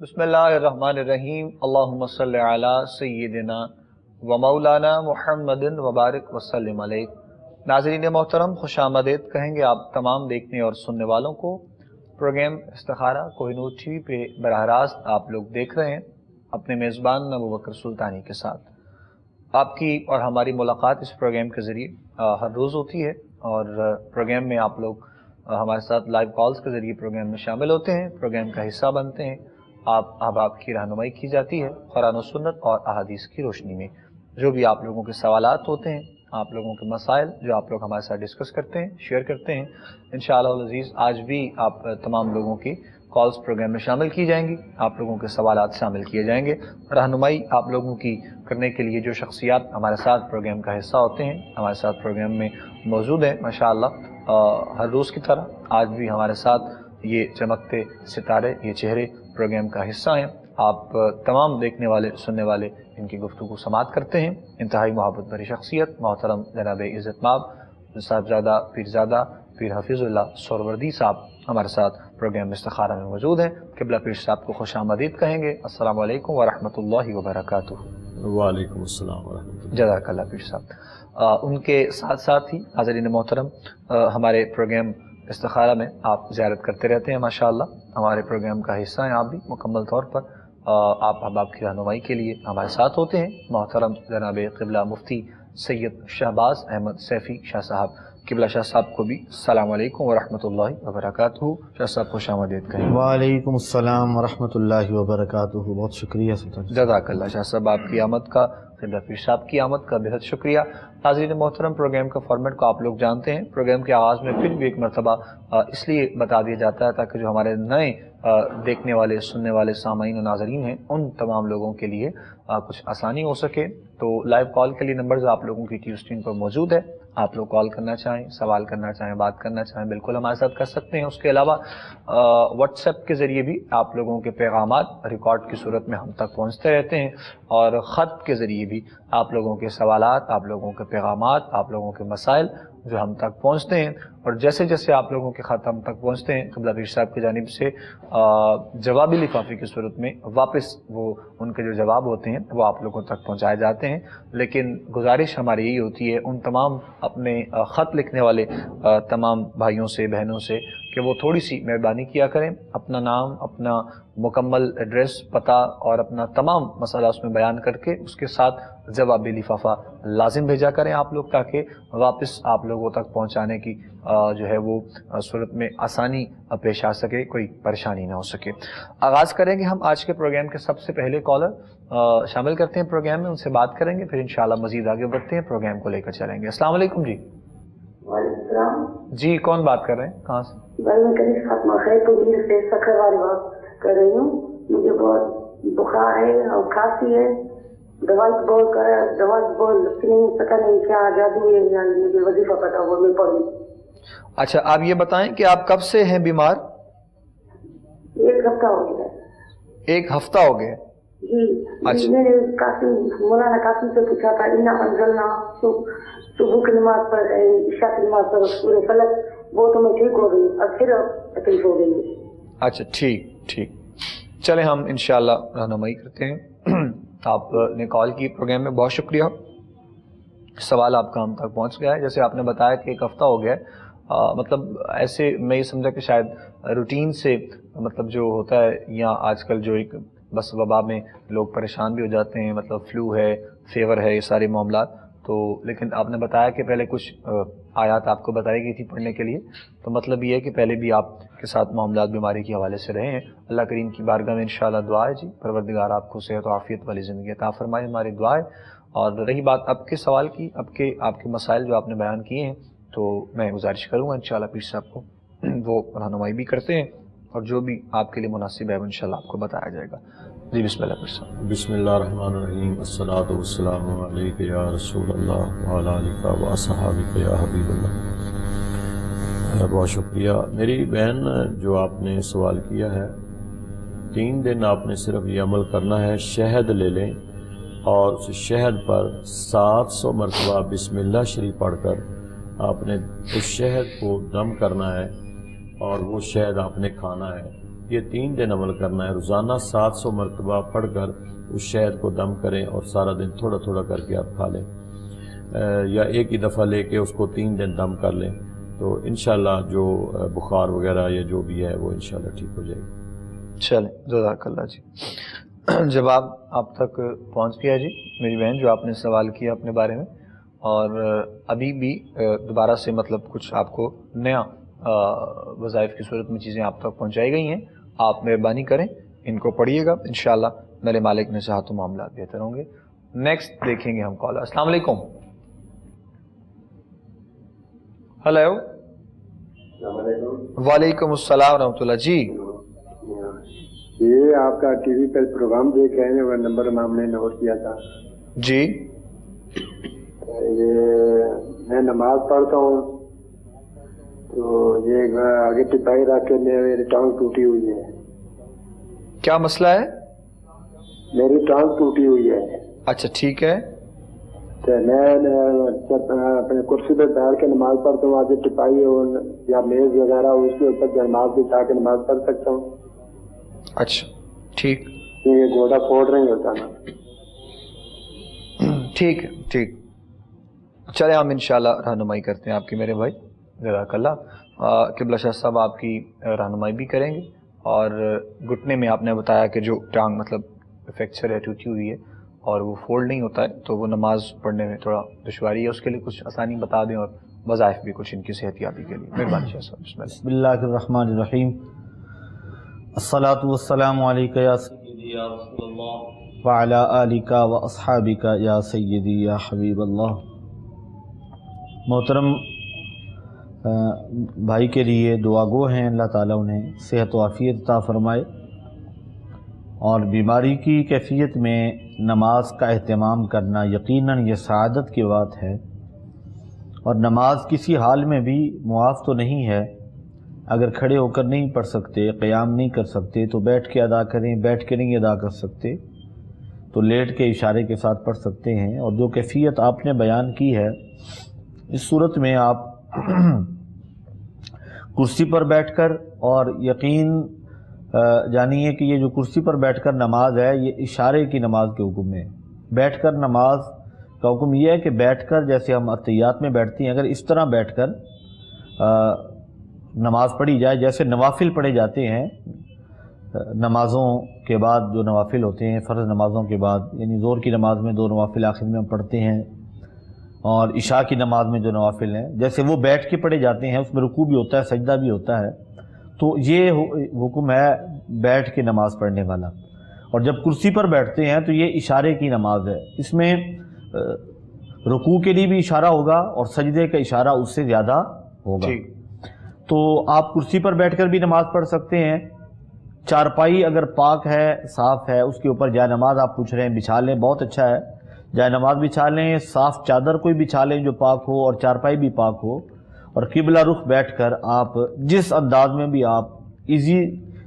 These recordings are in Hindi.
बसमीम अल्लाहुम्म सल्लि अला सय्यिदिना व मौलाना मुहम्मदिन वबारक वसल्लम नाजरीन मोहतरम, खुश आमदेद कहेंगे आप तमाम देखने और सुनने वालों को। प्रोग्राम इस्तारा कोहिनूर टी वी पे बरह रास्त आप लोग देख रहे हैं अपने मेज़बान नबू बकर सुल्तानी के साथ। आपकी और हमारी मुलाकात इस प्रोग्राम के ज़रिए हर रोज़ होती है और प्रोग्राम में आप लोग हमारे साथ लाइव कॉल्स के ज़रिए प्रोग्राम में शामिल होते हैं। प्रोग्राम का हिस्सा बनते हैं। आप, अब आपकी रहनुमाई की जाती है कुरान सुन्नत और अहादीस की रोशनी में। जो भी आप लोगों के सवाल होते हैं, आप लोगों के मसाइल जो आप लोग हमारे साथ डिस्कस करते हैं शेयर करते हैं इन अज़ीज़, आज भी आप तमाम लोगों की कॉल्स प्रोग्राम में शामिल की जाएँगी। आप लोगों के सवाल शामिल किए जाएँगे। रहनुमाई आप लोगों की करने के लिए जो शख्सियात हमारे साथ प्रोग्राम का हिस्सा होते हैं, हमारे साथ प्रोग्राम में मौजूद हैं माशा हर रोज़ की तरह आज भी हमारे साथ ये चमकते सितारे, ये चेहरे प्रोग्राम का हिस्सा हैं। आप तमाम देखने वाले सुनने वाले इनकी गुफ्तु को समात करते हैं। इंतहाई मोहब्बत भरी शख्सियत मोहतरम जनाब इज़्ज़त माब साहबजादा पीरजादा पीर हफीज़ुल्ला सरवर्दी साहब हमारे साथ प्रोग्राम इस्तारा में मौजूद हैं। किबला पीर साहब को खुश आमदीद कहेंगे। असल वरहमल वर्का वालेकुम जजाकल्ला पीर साहब। उनके साथ साथ ही हाजरीन मोहतरम हमारे प्रोग्राम इस्तारा में आप ज्यारत करते रहते हैं माशा हमारे प्रोग्राम का हिस्सा हैं आप भी मुकम्मल तौर पर। आप अहबाब की रहनुमाई के लिए हमारे साथ होते हैं। मोहतरम जनाब कबला मुफ्ती सैयद शहबाज अहमद सैफ़ी शाह साहब। किबला शाह साहब को भी सलाम वरहमल वबरक शाह साहब को शामदेद कहें। वालेकुम अस्सलाम वरहमतुल्लाहि वबरकातुहू बहुत शुक्रिया जजाकल्ला शाह साहब आपकी आमद का खिला पीर साहब की आमद का बेहद शुक्रिया। नाजरीन मोहतरम, प्रोग्राम का फॉर्मेट को आप लोग जानते हैं। प्रोग्राम के आवाज़ में फिर भी एक मरतबा इसलिए बता दिया जाता है ताकि जो हमारे नए देखने वाले, सुनने वाले सामीन और नाजरीन हैं, उन तमाम लोगों के लिए कुछ आसानी हो सके। तो लाइव कॉल के लिए नंबर्स आप लोगों की टी स्क्रीन पर मौजूद है। आप लोग कॉल करना चाहें, सवाल करना चाहें, बात करना चाहें, बिल्कुल हमारे साथ कर सकते हैं। उसके अलावा व्हाट्सएप के ज़रिए भी आप लोगों के पैगाम रिकॉर्ड की सूरत में हम तक पहुँचते रहते हैं और ख़त के ज़रिए भी आप लोगों के सवाल आप लोगों के पैगाम आप लोगों के मसाइल जो हम तक पहुँचते हैं। और जैसे जैसे आप लोगों के ख़त हम तक पहुँचते हैं, कबला पीर साहब की जानब से जवाबी लिफाफे की सूरत में वापस वो, उनके जो जवाब होते हैं, वो आप लोगों तक पहुँचाए जाते हैं। लेकिन गुजारिश हमारी यही होती है, उन तमाम अपने ख़त लिखने वाले तमाम भाइयों से, बहनों से, कि वो थोड़ी सी मेहरबानी किया करें, अपना नाम, अपना मुकम्मल एड्रेस पता और अपना तमाम मसाला उसमें बयान करके उसके साथ जवाबी लिफाफा लाजिम भेजा करें आप लोग ताकि वापस आप लोगों तक पहुँचाने की जो है वो सूरत में आसानी पेश आ सके कोई परेशानी ना हो सके। आगाज़ करेंगे हम आज के प्रोग्राम के सबसे पहले कॉलर। शामिल करते हैं प्रोग्राम में उनसे बात करेंगे फिर इंशाल्लाह मजीद आगे बढ़ते हैं प्रोग्राम को लेकर चलेंगे। वालेकुम जी। जी कौन बात कर रहे हैं? कहाँ से? कर रही हूँ। मुझे बहुत बुखार है और खांसी है। दवाई बोल कर दवाई बोल नहीं पता नहीं क्या जादू है या मुझे वजीफा पता वो मैं पढ़ू। अच्छा आप ये बताएँ कि आप कब से हैं बीमार? एक हफ़्ता हो गया। एक हफ़्ता हो गया। जी अच्छा। मैंने काफ़ी मौलाना काफ़ी से पूछा था इन्ना अंजलना सुबह की नमाज़ पर ईशा की नमाज़ पर पूरे फलक वो तो मैं ठीक हो गई अब फिर तकलीफ़ हो गई। अच्छा ठीक। ठीक। चले हम इन रहनुमाई करते हैं। आपने कॉल की प्रोग्राम में बहुत शुक्रिया। सवाल आपका हम तक पहुँच गया है। जैसे आपने बताया कि एक हफ़्ता हो गया है। आ, मतलब ऐसे मैं ये समझा कि शायद रूटीन से मतलब जो होता है या आजकल जो एक बस वबा में लोग परेशान भी हो जाते हैं मतलब फ्लू है फेवर है ये सारे मामला तो लेकिन आपने बताया कि पहले कुछ आयात आपको बताई गई थी पढ़ने के लिए। तो मतलब ये है कि पहले भी आपके साथ मामला बीमारी के हवाले से रहे हैं। अल्लाह करीम की बारगाह में इन दुआ है जी। परवरदिगार आपको सेहत और आफियत वाली ज़िंदगी ता फरमाए, हमारी दुआ है। और रही बात अब के सवाल की अब के आपके मसाइल जो आपने बयान किए हैं तो मैं गुजारिश करूँगा इन पीर साहब को वो रहनुमाई भी करते हैं और जो भी आपके लिए मुनासिब है इन आपको बताया जाएगा। बहुत शुक्रिया। मेरी बहन, जो आपने सवाल किया है, तीन दिन आपने सिर्फ़ ये अमल करना है, शहद ले लें और उस शहद पर सात सौ मरतबा बिस्मिल्लाह शरीफ पढ़कर आपने उस शहद को दम करना है और वो शहद आपने खाना है। ये तीन दिन अमल करना है। रोज़ाना सात सौ मरतबा पढ़ कर उस शहद को दम करें और सारा दिन थोड़ा थोड़ा करके आप खा लें। या एक ही दफ़ा लेके उसको तीन दिन दम कर लें। तो इन जो बुखार वगैरह या जो भी है वो इन ठीक हो जाएगी। चलें। जजाकल्ला जी। जवाब आप तक पहुँच गया जी, मेरी बहन, जो आपने सवाल किया अपने बारे में, और अभी भी दोबारा से मतलब कुछ आपको नया वज़ाइफ की सूरत में चीज़ें आप तक पहुंचाई गई हैं आप मेहरबानी करें इनको पढ़िएगा इन मेरे मालिक ने चाह तो मामला बेहतर होंगे। नेक्स्ट देखेंगे हम कॉल अस्सलाम वालेकुम। हेलो वालेकुम। अस्सलाम रहमतुल्लाह। जी। ये आपका टीवी पर प्रोग्राम देख रहे हैं वो नंबर हमने नोट किया था। जी। ये मैं नमाज़ पढ़ता हूँ। तो ये आगे टिपाई रख के मेरी टांग टूटी हुई है। क्या मसला है? मेरी टांग टूटी हुई है। अच्छा ठीक है। तो मैं अपने कुर्सी पे बैठ के नमाज़ पढ़ता हूँ आगे टिपाई या मेज वगैरह उसके ऊपर नमाज़ बिछा के नमाज़ पढ़ सकता हूँ। अच्छा ठीक। तो ये घोड़ा फोड़ नहीं होता ना ठीक है ठीक। चले हम इंशाल्लाह रहनुमाई करते हैं आपकी मेरे भाई। जजाकल्ला। किबला शाह साहब आपकी रहनुमाई भी करेंगे। और घुटने में आपने बताया कि जो टांग मतलब फ्रैक्चर है, टूटी हुई है, और वो फोल्ड नहीं होता है तो वो नमाज़ पढ़ने में थोड़ा दुशारी है। उसके लिए कुछ आसानी बता दें और वज़ाइफ भी कुछ इनकी सेहत याबी के लिए। मेहरबानी व असहाबिका या सैदी या मोहतरम भाई के लिए दुआ गो हैं, अल्लाह ताला उन्हें सेहत वाफ़ियत ता फरमाए। और बीमारी की कैफियत में नमाज़ का अहतमाम करना यकीनन ये सआदत की बात है। और नमाज़ किसी हाल में भी मुआफ़ तो नहीं है। अगर खड़े होकर नहीं पढ़ सकते, क़याम नहीं कर सकते तो बैठ के अदा करें, बैठ के नहीं अदा कर सकते तो लेट के इशारे के साथ पढ़ सकते हैं। और जो कैफियत आपने बयान की है, इस सूरत में आप कुर्सी पर बैठकर और यकीन जानिए कि ये जो कुर्सी पर बैठकर नमाज़ है, ये इशारे की नमाज़ के हुक्म में। बैठकर नमाज़ का हुक्म यह है कि बैठकर, जैसे हम अतियात में बैठती हैं, अगर इस तरह बैठकर नमाज़ पढ़ी जाए, जैसे नवाफिल पढ़े जाते हैं नमाज़ों के बाद जो नवाफिल होते हैं, फ़र्ज़ नमाज़ों के बाद, यानी ज़ोर की नमाज़ में दो नवाफिल आखिर में हम पढ़ते हैं और इशा की नमाज़ में जो नवाफिल हैं जैसे वो बैठ के पढ़े जाते हैं उसमें रुकू भी होता है सजदा भी होता है तो ये हुक्म है बैठ के नमाज़ पढ़ने वाला। और जब कुर्सी पर बैठते हैं तो ये इशारे की नमाज़ है। इसमें रुकू के लिए भी इशारा होगा और सजदे का इशारा उससे ज़्यादा होगा। तो आप कुर्सी पर बैठकर भी नमाज़ पढ़ सकते हैं। चारपाई अगर पाक है साफ़ है उसके ऊपर जाए नमाज़ आप पूछ रहे हैं बिछा लें बहुत अच्छा है। जाए नमाज़ बिछा लें, साफ़ चादर कोई बिछा लें जो पाक हो और चारपाई भी पाक हो और किबला रुख बैठकर आप जिस अंदाज में भी आप इजी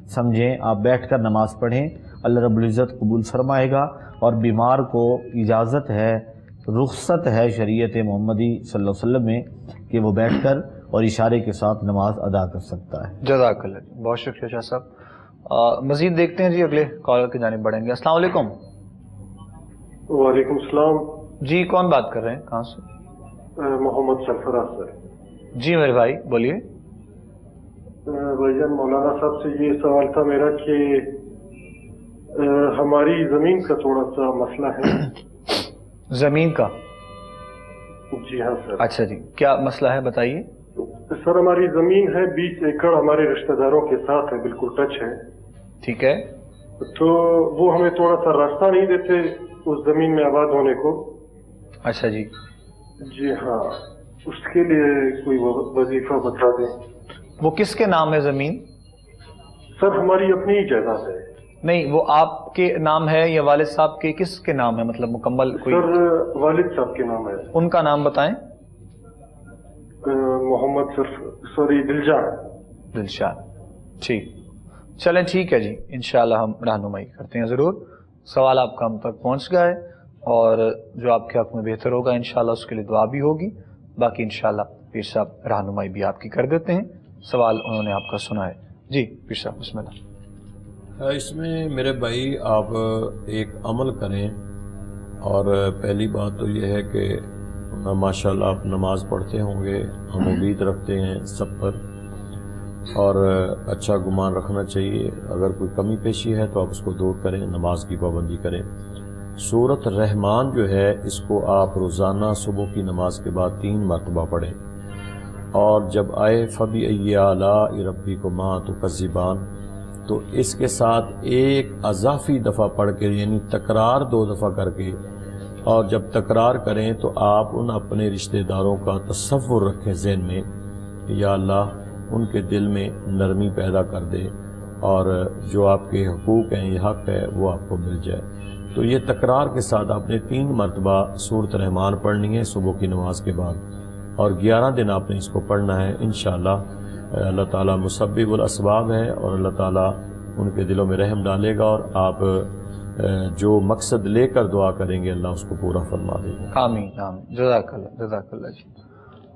समझें, आप बैठकर नमाज़ पढ़ें, अल्लाह रब्ज़त कबूल फरमाएगा और बीमार को इजाज़त है, रुख्सत है शरीयत मोहम्मदी वसल्लम में कि वो बैठकर और इशारे के साथ नमाज़ अदा कर सकता है। जजाकल्ला बहुत शुक्रिया शाह साहब। मज़ीद देखते हैं जी अगले कॉलर की जानी बढ़ेंगे। अस्सलाम वालेकुम सलाम। जी कौन बात कर रहे हैं? कहाँ से? मोहम्मद सरफराज सर। जी मेरे भाई बोलिए। भाईजान मौलाना साहब से ये सवाल था मेरा कि हमारी ज़मीन का थोड़ा सा मसला है। ज़मीन का? जी हाँ सर। अच्छा जी क्या मसला है बताइए। सर हमारी ज़मीन है बीस एकड़ हमारे रिश्तेदारों के साथ है बिल्कुल टच है। ठीक है। तो वो हमें थोड़ा सा रास्ता नहीं देते। उस ज़मीन में आबाद होने को। अच्छा जी। जी हाँ उसके लिए कोई वजीफा बता दें। वो किसके नाम है ज़मीन? सर हमारी अपनी ही जायदाद है नहीं वो आपके नाम है या वालिद साहब के किसके नाम है? मतलब मुकम्मल कोई सर वालिद साहब के नाम है। उनका नाम बताएँ। मोहम्मद सॉरी दिलजान। दिलशान ठीक। चलें ठीक है जी। इनशाला हम रहनुमाई करते हैं ज़रूर। सवाल आपका हम तक पहुँच गया है और जो आपके हक में बेहतर होगा इन उसके लिए दुआ भी होगी। बाकी इनशाला पीर साहब रहनुमाई भी आपकी कर देते हैं। सवाल उन्होंने आपका सुना है। जी, पीर साहब, बिस्मिल्लाह। इसमें मेरे भाई आप एक अमल करें और पहली बात तो यह है कि माशाल्लाह आप नमाज़ पढ़ते होंगे, हम उम्मीद रखते हैं सब पर। और अच्छा गुमान रखना चाहिए। अगर कोई कमी पेशी है तो आप उसको दूर करें, नमाज़ की पाबंदी करें। सूरत रहमान जो है, इसको आप रोज़ाना सुबह की नमाज़ के बाद तीन मरतबा पढ़ें। और जब आए, फ़बी अला रबी को माँ तो कज़िबान तो इसके साथ एक अजाफी दफ़ा पढ़ के, यानी तकरार दो दफ़ा करके, और जब तकरार करें तो आप उन अपने रिश्तेदारों का तस्वुर रखें जहन में। या अल्लाह उनके दिल में नरमी पैदा कर दे और जो आपके हकूक़ हैं, ये हक़ है, वो आपको मिल जाए। तो ये तकरार के साथ आपने तीन मरतबा सूरत रहमान पढ़नी है सुबह की नमाज़ के बाद। और ग्यारह दिन आपने इसको पढ़ना है इन अल्लाह ताला मुसबिबुलसबाब है और अल्लाह ताला उनके दिलों में रहम डालेगा और आप जो मकसद लेकर दुआ करेंगे, अल्लाह उसको पूरा फरमा देगा। जजाकल्ला जजाकल्ला जी।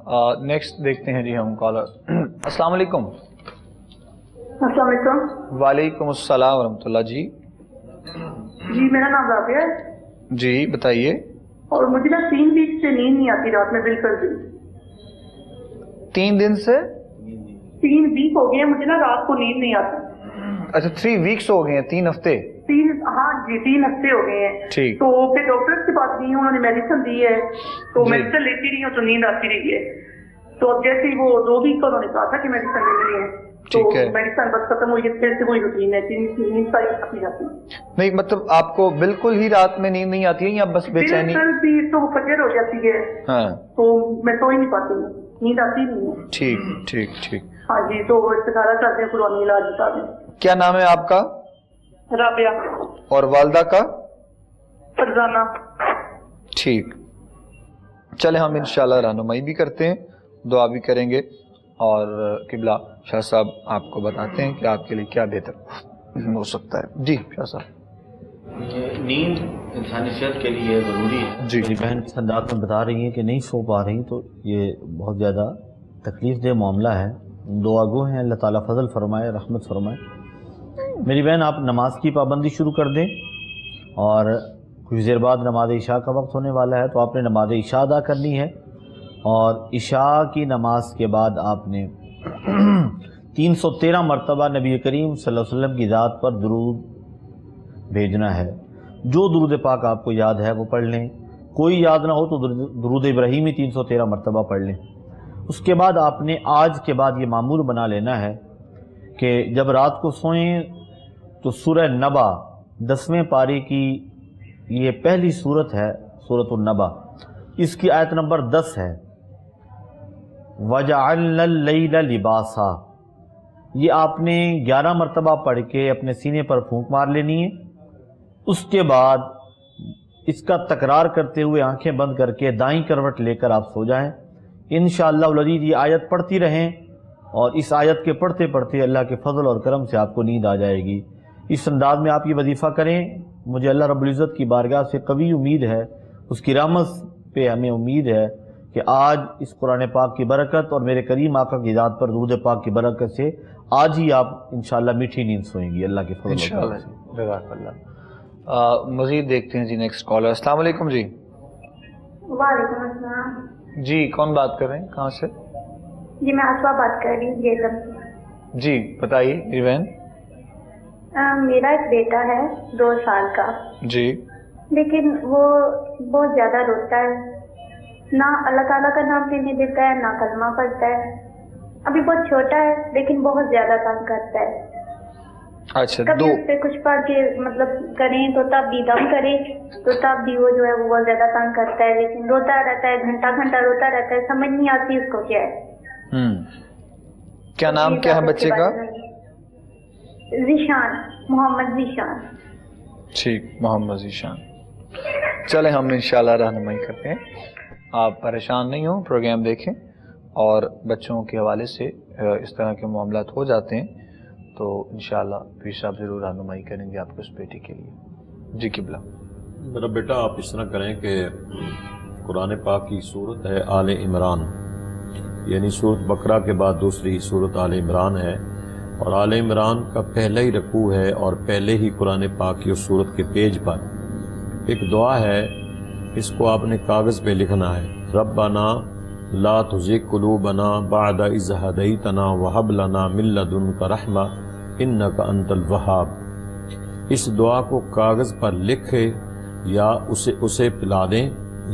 नेक्स्ट देखते हैं जी हम कॉलर अस्सलाम वालेकुम. वालेकुम अस्सलाम वरहमतुल्लाह जी. जी मेरा नाम राबिया है. जी बताइए. और मुझे ना तीन वीक से नींद नहीं आती रात में बिल्कुल भी. तीन दिन से? तीन वीक हो गए मुझे ना रात को नींद नहीं आती. अच्छा थ्री वीक्स हो गए हैं तीन हफ़्ते? तीन हाँ जी तीन हफ़्ते हो गए हैं। तो फिर डॉक्टर के पास गई उन्होंने मेडिसिन दी है। तो मेडिसिन लेती रही हूँ तो नींद आती रही है। तो अब जैसे वो दो वीक का उन्होंने कहा था कि मेडिसिन ले रही है तो मेडिसिन बस खत्म हुई फिर से वही रूटीन है नींद सारी खत्म जाती नहीं मतलब आपको बिल्कुल ही रात में नींद नहीं आती है या बस बेचैनी? भी तो फजर हो जाती है। हाँ। तो मैं सो ही नहीं पाती नींद आती नहीं है। ठीक ठीक ठीक। हाँ जी तो इस्तारा चाहते हैं पुरानी इलाज बता दें। क्या नाम है आपका? राबिया। और वालदा का? फरजाना। ठीक। चले हम इंशाल्लाह रहनुमाई भी करते हैं दुआ भी करेंगे और किबला शाह साहब आपको बताते हैं कि आपके लिए क्या बेहतर हो सकता है। जी शाह साहब। नींद इंसानी सेहत के लिए ज़रूरी है। जी। बहन संदात में बता रही हैं कि नहीं सो पा रही तो ये बहुत ज़्यादा तकलीफ़ दह मामला है। दुआ गो हैं अल्लाह ताला फजल फरमाए रहमत फरमाए। मेरी बहन, आप नमाज़ की पाबंदी शुरू कर दें और कुछ देर बाद नमाज़ इशा का वक्त होने वाला है तो आपने नमाज़ इशा अदा करनी है और इशा की नमाज़ के बाद आपने तीन सौ तेरह मरतबा नबी करीम वसल्लम की ज़ात पर दरूद भेजना है। जो दरूद पाक आपको याद है वो पढ़ लें। कोई याद ना हो तो दरूद इब्राहिम तीन सौ तेरह मरतबा पढ़ लें। उसके बाद आपने आज के बाद ये मामूल बना लेना है कि जब रात को सोएँ तो सूरह नबा, दसवें पारे की ये पहली सूरत है सूरत नबा। इसकी आयत नंबर दस है। वजा लिबासा। ये आपने ग्यारह मरतबा पढ़ के अपने सीने पर फूंक मार लेनी है। उसके बाद इसका तकरार करते हुए आँखें बंद करके दाई करवट लेकर आप सो जाएँ। इन शजीज ये आयत पढ़ती रहें और इस आयत के पढ़ते पढ़ते अल्लाह के फजल और करम से आपको नींद आ जाएगी। इस अंदाज में आप ये वजीफ़ा करें मुझे अल्लाह रबुल्ज़त की बारगाह से कभी उम्मीद है उसकी रामत पे हमें उम्मीद है कि आज इस कुरान पाक की बरकत और मेरे करीम आका की दाद पर दूध पाक की बरकत से आज ही आप इन मीठी नींद सोएँगी। अल्लाह के फजल मजीद देखते हैं जी नेक्स्ट कॉलर अस्सलाम जी। जी कौन बात कर रहे हैं? कहाँ से? जी मैं आसवा बात कर रही हूँ जी बताइए मेरा एक बेटा है दो साल का। जी। लेकिन वो बहुत ज़्यादा रोता है। ना अल्लाह ताला का नाम लेने देता है ना कलमा पढ़ता है। अभी बहुत छोटा है लेकिन बहुत ज़्यादा तंग करता है। अच्छा कभी दो उस पर कुछ पढ़ के मतलब करें तो तब भी दम करे तो तब भी वो जो है वो बहुत ज़्यादा तंग करता है। लेकिन रोता रहता है घंटा घंटा रोता रहता है समझ नहीं आती उसको क्या है। हम्म। क्या नाम क्या है बच्चे का जीशान मोहम्मद जीशान। ठीक मोहम्मद जीशान। चले हम इंशाल्लाह रहनुमाई करते हैं। आप परेशान नहीं हो प्रोग्राम देखें और बच्चों के हवाले से इस तरह के मामला हो जाते हैं तो इन फिर साहब ज़रूर रहनुमाई करेंगे आपके उस बेटी के लिए। जी किबला। मेरा बेटा आप इस तरह करें कि कुरान पाक की सूरत है आल इमरान। यानी सूरत बकरा के बाद दूसरी सूरत आल इमरान है। और आल इमरान का पहला ही रकू है और पहले ही कुरान पाक की उस सूरत के पेज पर। एक दुआ है, इसको आपने कागज़ पे लिखना है। रब्बाना ला तुजिक बना बाद तना वहब लना मिल्लदुन का रहमा इन का अंतल वहाब। इस दुआ को कागज़ पर लिखे या उसे उसे पिला दें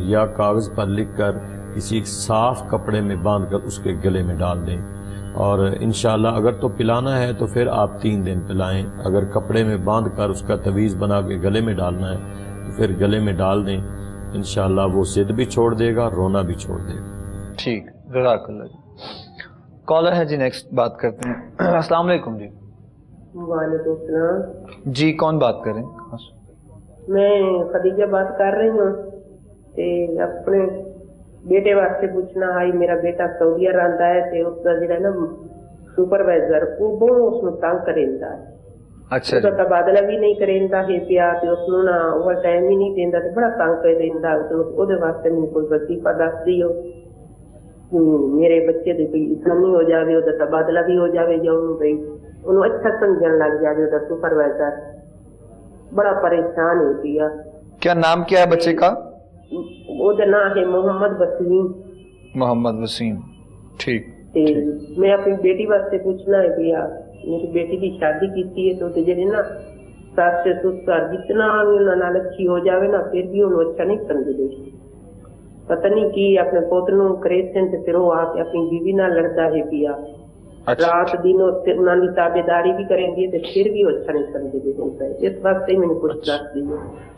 या कागज़ पर लिख कर किसी साफ़ कपड़े में बाँध कर उसके गले में डाल दें। और इन अगर तो पिलाना है तो फिर आप तीन दिन पिलाएँ। अगर कपड़े में बाँध कर उसका तवीज़ बना के गले में डालना है तो फिर गले में डाल दें। इन वो जिद भी छोड़ देगा रोना भी छोड़ देगा। ठीक जजाकल्ला जी। कॉलर है जी नेक्स्ट बात करते हैं। अस्सलाम वालेकुम जी। वालेकुम जी कौन बात करें मैं खदीजा बात कर रही हूँ अपने बेटे वास्ते पूछना हाई मेरा बेटा सऊदी रहता है तो उसका जिला ना सुपरवाइजर वो बहुत उसमें तंग करेंदा है। अच्छा तो तबादला भी नहीं करेंदा है पिया ना टाइम ही नहीं देंदा बड़ा तंग कर देंदा वास्ते मैं कोई वजीफा दस दियो। हम्म, मेरे बच्चे दी कोई हो जावे तबादला तो भी हो जावे जो भाई अच्छा समझन लग जावे ओदा सुपरवाइजर बड़ा परेशान हो पिया क्या नाम क्या है बच्चे का? ਉਹਦਾ ਨਾਮ ਹੈ ਮੁਹੰਮਦ ਵਸੀਮ मोहम्मद वसीम ठीक ਤੇ ਮੈਂ ਆਪਣੀ ਬੇਟੀ ਵਾਸਤੇ ਪੁੱਛਣਾ ਹੈ ਭਈਆ ਮੇਰੀ ਬੇਟੀ ਦੀ ਸ਼ਾਦੀ ਕੀਤੀ ਹੈ ਤੇ ਜਿਹੜੇ ਨਾ ਸੱਸ ਸੁਸਰ ਜਿਤਨਾ ਵੀ ਉਹਨਾਂ ਨਾਲ ਅੱਛੀ ਹੋ ਜਾਵੇ ਨਾ ਫਿਰ ਵੀ ਉਹਨੂੰ ਅੱਛਾ ਨਹੀਂ ਸਮਝਦੇ ਪਤਾ ਨਹੀਂ ਕੀ ਆਪਣੇ ਪੁੱਤ ਨੂੰ ਕ੍ਰਿਸਚਨ ਤੇ ਫਿਰ ਉਹ ਆ ਕੇ ਆਪਣੀ ਬੀਵੀ ਨਾਲ अच्छा। रात दिन उन्होंने ताबेदारी भी करेंगे तो फिर भी अच्छा नहीं समझे तो। इस वक्त ही मैंने कुछ अच्छा। दस दी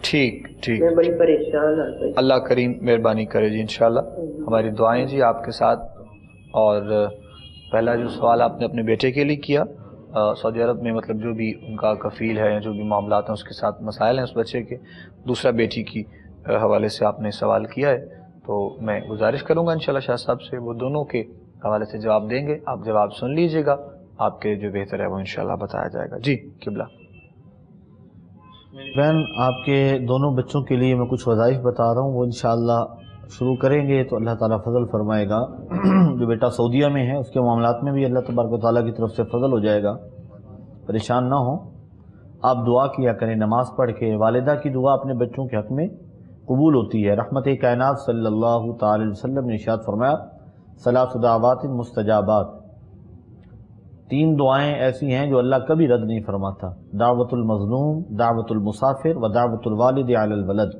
ठीक ठीक। मैं बड़ी परेशान हूँ। अल्लाह करीम मेहरबानी करे जी इनशाला हम्म। हमारी दुआएँ जी आपके साथ। और पहला जो सवाल आपने अपने बेटे के लिए किया सऊदी अरब में मतलब जो भी उनका कफ़ील है जो भी मामला हैं उसके साथ मसाइल हैं उस बच्चे के। दूसरा बेटी की हवाले से आपने सवाल किया है। तो मैं गुजारिश करूँगा इंशाल्लाह शाह साहब से वो दोनों के हवाले से जवाब देंगे। आप जवाब सुन लीजिएगा। आपके जो बेहतर है वो इंशाल्लाह बताया जाएगा। जी, किबला। बहन, आपके दोनों बच्चों के लिए मैं कुछ वज़ाइफ बता रहा हूँ। वो इन शुरू करेंगे तो अल्लाह ताला फजल फरमाएगा। जो बेटा सऊदीया में है, उसके मामला में भी अल्लाह तबारक ताली की तरफ़ से फजल हो जाएगा। परेशान ना हो। आप दुआ किया करें, नमाज़ पढ़ के। वालदा की दुआ अपने बच्चों के हक़ में कबूल होती है। रहमत कायनात अलैहि वसल्लम ने इशात फरमाया सलासदावात मुस्तजाबात। तीन दुआएँ ऐसी हैं जो अल्लाह कभी रद्द नहीं फरमाता। दावतुलमज़लूम दावतुलमुसाफिर व दावतुलवालिद वलद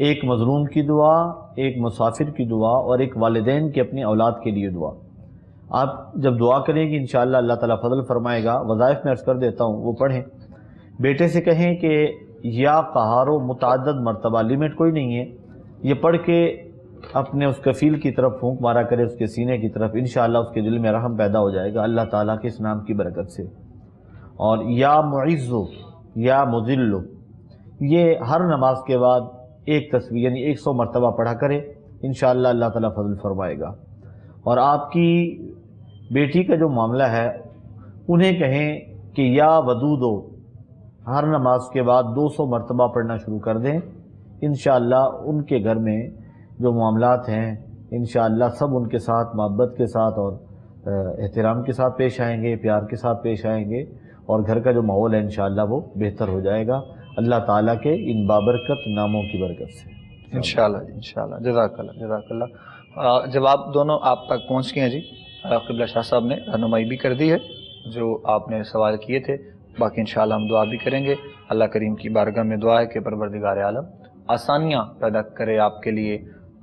एक मज़लूम की दुआ, एक मुसाफिर की दुआ और एक वालदेन की अपनी औलाद के लिए दुआ। आप जब दुआ करेंगे इन अल्लाह ताला फजल फरमाएगा। वज़ाइफ में अर्ज़ कर देता हूँ, वो पढ़ें। बेटे से कहें कि या कहारो मुतद मरतबा, लिमिट कोई नहीं है। ये पढ़ के अपने उस कफ़ील की तरफ़ फूंक मारा करे, उसके सीने की तरफ़ इन उसके दिल में रहम पैदा हो जाएगा अल्लाह ताला के इस नाम की बरकत से। और या मुइज़ो या मुजिल्लो, ये हर नमाज़ के बाद एक तस्वीर, यानी एक सौ मरतबा पढ़ा करे इन अल्लाह ताला फजल फरमाएगा। और आपकी बेटी का जो मामला है, उन्हें कहें कि या वदूदो, हर नमाज़ के बाद दो सौ मरतबा पढ़ना शुरू कर दें इन उनके घर में जो मामला हैं इन सब उनके साथ, मोहब्बत के साथ और एहतराम के साथ पेश आएँगे, प्यार के साथ पेश आएँगे और घर का जो माहौल है इन वो बेहतर हो जाएगा। अल्लाह ताला के इन बाबरकत नामों की बरकत से। इन इंशाल्लाह जजाकल्ला जजाकल्ला जवाब दोनों आप तक पहुँच गए हैं जी। कबला शाह साहब ने रहनुमाई भी कर दी है, जो आपने सवाल किए थे। बाकी इन हम दुआ भी करेंगे। अल्लाह करीम की बारगाह में दुआ है कि परवरदिगार आलम आसानियाँ पैदा करे आपके लिए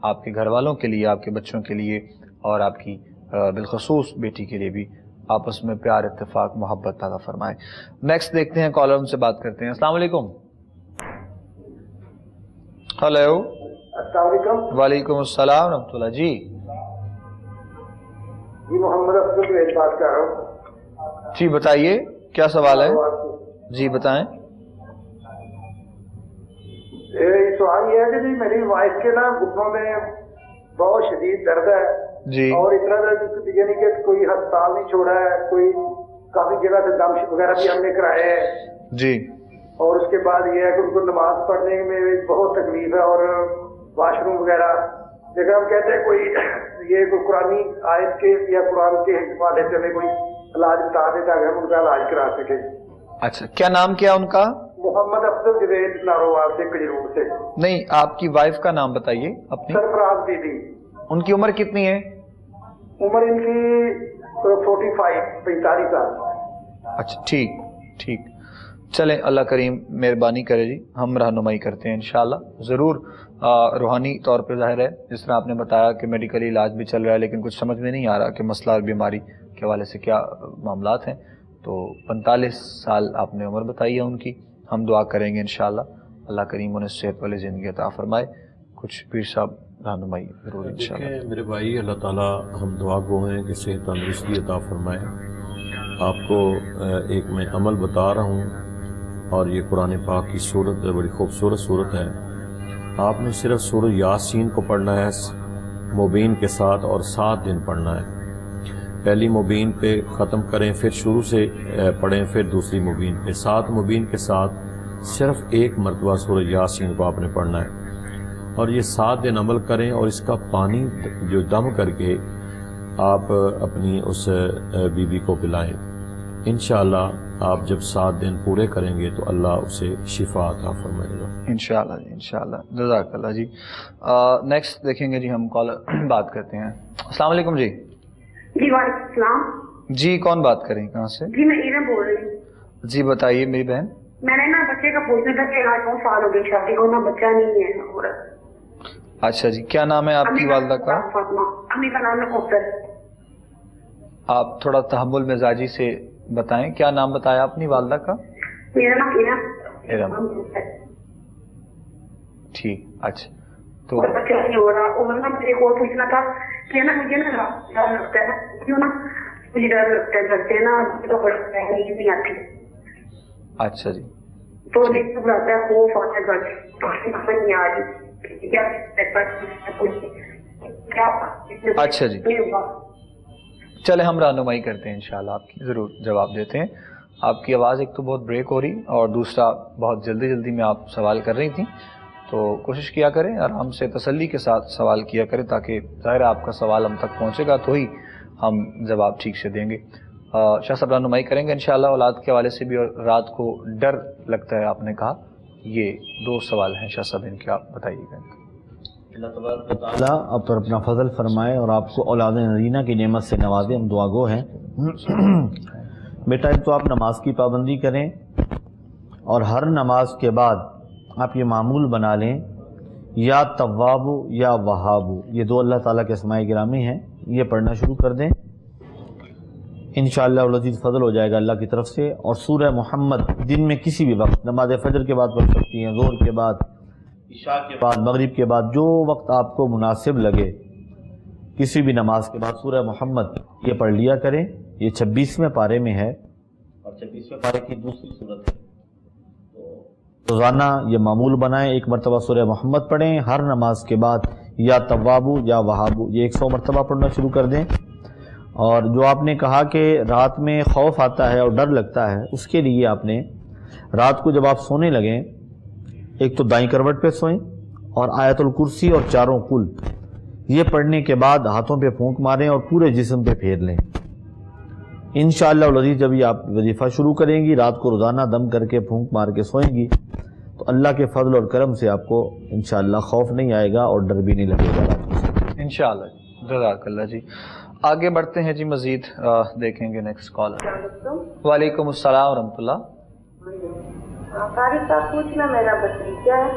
आपके घर वालों के लिए आपके बच्चों के लिए और आपकी बिलखसूस बेटी के लिए भी आपस में प्यार इतफाक मोहब्बत पैदा फरमाए। नेक्स्ट देखते हैं कॉलर से बात करते हैं। अस्सलाम वालेकुम। हेलो वालेकुम अस्सलाम रहमतुल्लाह। जी। जी मोहम्मद अफजल बात कर रहा हूँ। जी बताइए क्या सवाल है? जी बताएँ। सवाल ये है कि जी मेरी वाइफ के ना घुटनों में बहुत शदीद दर्द है। जी। और इतना दर्द यानी कि कोई अस्पताल नहीं छोड़ा है कोई काफ़ी जगह से दम वगैरह भी हमने कराए हैं। जी। और उसके बाद ये है कि उनको नमाज़ पढ़ने में बहुत तकलीफ़ है और वाशरूम वगैरह। जगह हम कहते हैं कोई ये कोई कुरानी आयत के या कुरान के हवाले से हमें कोई इलाज बता देता है हम उनका इलाज करा सके। अच्छा क्या नाम क्या उनका? मोहम्मद अफजल जवेद नारोवाल से कजरूर से नहीं आपकी वाइफ का नाम बताइए अपनी। सरफराज दीदी उनकी उम्र कितनी है? उम्र इनकी फोर्टी फाइव पैंतालीस साल। अच्छा ठीक ठीक। चले अल्लाह करीम मेहरबानी करे जी। हम रहनुमाई करते हैं इंशाल्लाह। ज़रूर रूहानी तौर पर ज़ाहिर है जिस तरह आपने बताया कि मेडिकली इलाज भी चल रहा है लेकिन कुछ समझ में नहीं आ रहा कि मसला और बीमारी के हवाले से क्या मामला हैं। तो पैंतालीस साल आपने उम्र बताई है उनकी। हम दुआ करेंगे इन अल्लाह करीम उन्हें सेहत वाली ज़िंदगी अता फरमाए। कुछ पीर साहब रहनुमाई ज़रूर मेरे भाई अल्लाह ताला हम दुआ गो हैं कि सेहत तंदरुस्ती अता फरमाए। आपको एक मैं अमल बता रहा हूँ और ये कुरान पाक की सूरत बड़ी खूबसूरत सूरत है। आपने सिर्फ़ सूर यासीन को पढ़ना है मुबीन के साथ और सात दिन पढ़ना है। पहली मुबीन पे ख़त्म करें, फिर शुरू से पढ़ें, फिर दूसरी मुबीन पे। सात मुबीन के साथ सिर्फ़ एक मरतबा सूरज यासिन को आपने पढ़ना है। और ये सात दिन अमल करें और इसका पानी जो दम करके आप अपनी उस बीबी को पिलाएँ। इन आप जब सात दिन पूरे करेंगे तो अल्लाह उसे शिफा अता फरमाएगा। इनशाला जी इनशाला जजाकल्ला जी। नेक्स्ट देखेंगे जी, हम कॉल बात करते हैं। अस्सलाम जी। जी वालेकुम जी कौन बात करें कहाँ से? जी मैं इरा बोल रही हूँ। जी बताइए मेरी बहन। मैंने ना बच्चे का पूछना था कि आज बहुत साल हो गए शादी को ना बच्चा नहीं है और अच्छा जी क्या नाम है आपकी वालदा का? अम्मी का नाम है आप थोड़ा तहमुल मिजाजी से बताएँ क्या नाम बताया अपनी वालदा का? मेरा नाम इरम ठीक अच्छा। तो बच्चा नहीं हो रहा। और ना मेरे को पूछना था कि ना मुझे ना डर लगता है क्यों ना मुझे डर लगता है लगते ना तो नहीं आती अच्छा जी। तो देख बुलाता है आता है घर तो नहीं आ रही क्या अच्छा जी। चले हम रहनुमाई करते हैं इंशाल्लाह आपकी ज़रूर जवाब देते हैं। आपकी आवाज़ एक तो बहुत ब्रेक हो रही और दूसरा बहुत जल्दी जल्दी में आप सवाल कर रही थी। तो कोशिश किया करें, आराम से तसल्ली के साथ सवाल किया करें ताकि ज़ाहिर आपका सवाल हम तक पहुँचेगा तो ही हम जवाब ठीक से देंगे। शाह साहब रहनुमाई करेंगे इन औलाद के हवाले से भी और रात को डर लगता है आपने कहा। ये दो सवाल हैं शाह साहब, इनके आप बताइएगा अल्लाह आप पर अपना फजल फरमाए और आपको औलाद नदीना की नेमत से नवाजे, हम दुआ गो हैं। बेटा एक तो आप नमाज़ की पाबंदी करें और हर नमाज़ के बाद आप ये मामूल बना लें, या तवाबु या वहाबु। ये दो अल्लाह ताला के समाए गिरामी हैं, ये पढ़ना शुरू कर दें। इन शजीज़ फजल हो जाएगा अल्लाह की तरफ़ से, और सूर्य मोहम्मद दिन में किसी भी वक्त, नमाज़ फजर के बाद पढ़ सकती हैं ज़ोर के बाद ईशा के बाद, मगरिब के बाद, जो वक्त आपको मुनासिब लगे, किसी भी नमाज़ के बाद सूर्य मोहम्मद, ये पढ़ लिया करें। ये छब्बीसवें पारे में है, और छब्बीसवें पारे की दूसरी सूरत है। रोज़ाना ये मामूल बनाएँ, एक मरतबा सूर्य मोहम्मद पढ़ें, हर नमाज़ के बाद या तवाबू या वहाबू, ये एक सौ मरतबा पढ़ना शुरू कर दें। और जो आपने कहा कि रात में खौफ आता है और डर लगता है, उसके लिए आपने रात को जब आप सोने लगें, एक तो दाई करवट पे सोएँ और आयतुल कुर्सी और चारों कुल। ये पढ़ने के बाद हाथों पे फूंक मारें और पूरे जिस्म पे फेर लें। इन लजीज जब ये आप वजीफ़ा शुरू करेंगी, रात को रोज़ाना दम करके फूंक मार के सोएँगी तो अल्लाह के फजल और करम से आपको इन खौफ नहीं आएगा और डर भी नहीं लगेगा। इन जजाकल्ला जी। आगे बढ़ते हैं जी मजीद देखेंगे नेक्स्ट कॉल वालेकुम अस्सलाम रहमतुल्लाह पूछना मेरा भतीजा है?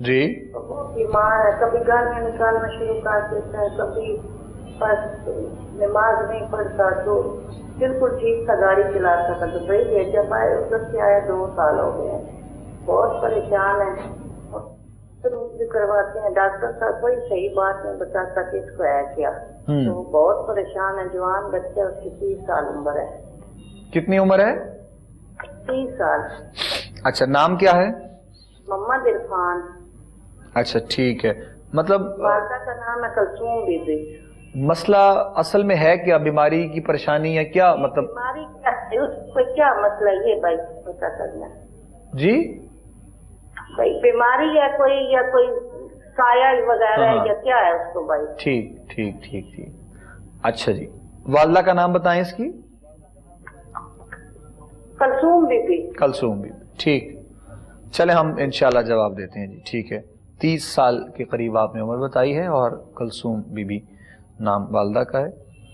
जी। बीमार है कभी गालियाँ निकालना शुरू कर देता है कभी बस नमाज़ नहीं पढ़ता तो बिल्कुल ठीक सा गाड़ी चलाता था तो भाई जब आए उधर से आया दो साल हो गए बहुत परेशान है। करवाते हैं। डॉक्टर साहब कोई सही बात नहीं बता सकते इसको है क्या। हम्म। तो बहुत परेशान है। जवान बच्चा उसकी तीस साल उम्र है? कितनी उम्र है? तीस साल। अच्छा नाम क्या है? मोहम्मद इरफान। अच्छा ठीक है। मतलब वालदा का नाम है कलसूम बीबी मसला असल में है क्या? बीमारी की परेशानी या क्या? मतलब बीमारी क्या उसको क्या मसला ये भाई पता करना। जी? भाई बीमारी या कोई या कोई साया वगैरह हाँ। या क्या है उसको भाई? ठीक ठीक ठीक ठीक। अच्छा जी। वालदा का नाम बताएँ इसकी? कलसूम बीबी कलसूम बीबी ठीक। चले हम इनशाला जवाब देते हैं जी। ठीक है। तीस साल के करीब आपने उम्र बताई है और कलसूम बीबी नाम वालदा का है।